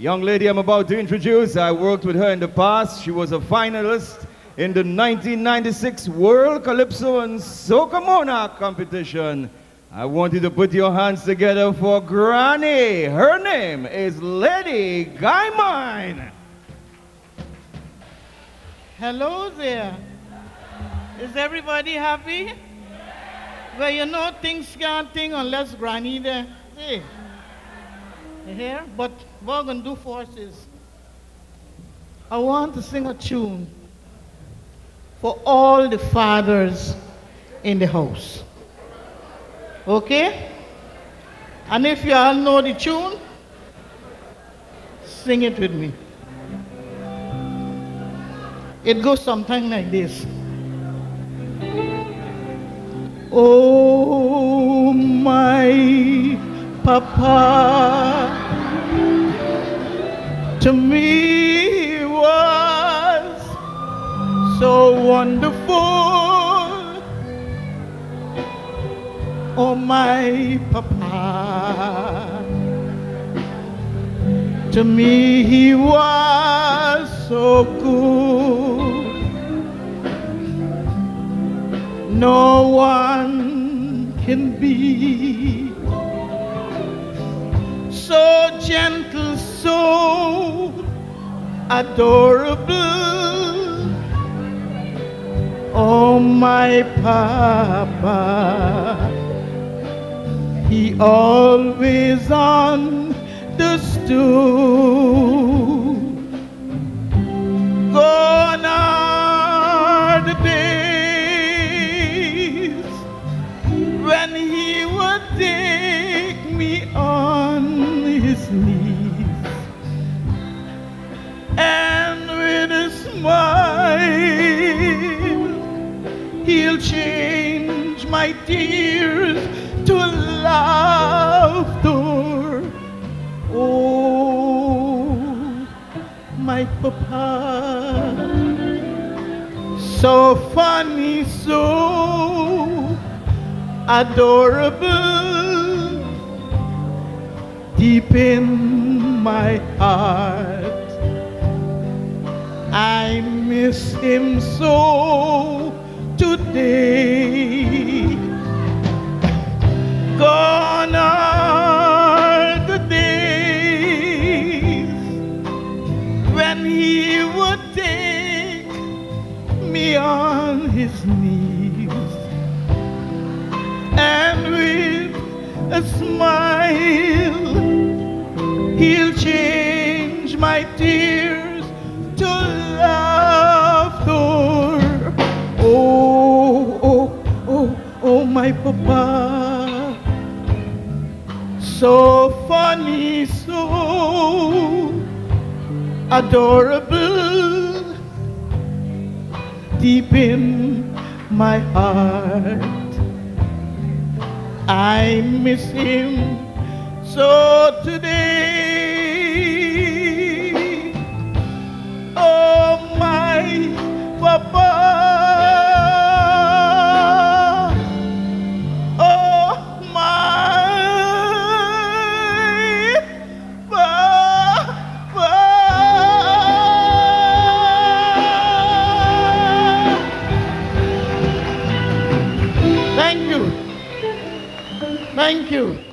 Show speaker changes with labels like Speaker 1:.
Speaker 1: Young lady I'm about to introduce, I worked with her in the past. She was a finalist in the 1996 World Calypso and Soca Monarch competition. I want you to put your hands together for Granny. Her name is Lady Guymine.
Speaker 2: Hello there. Is everybody happy? Well, you know things can't think unless Granny there. See? Hear? But what I'm going to do us is I want to sing a tune for all the fathers in the house. Okay? And if you all know the tune, sing it with me. It goes something like this. Oh, my Papa, to me he was so wonderful. Oh, my Papa, to me he was so good. No one can be gentle, soul, adorable. Oh, my Papa, he always understood. He'll change my tears to laughter. Oh, my papa, so funny, so adorable, deep in my heart. I miss him so today. Gone are the days when he would take me on his knees and with a smile my papa, so funny, so adorable, deep in my heart. I miss him so today. Thank you.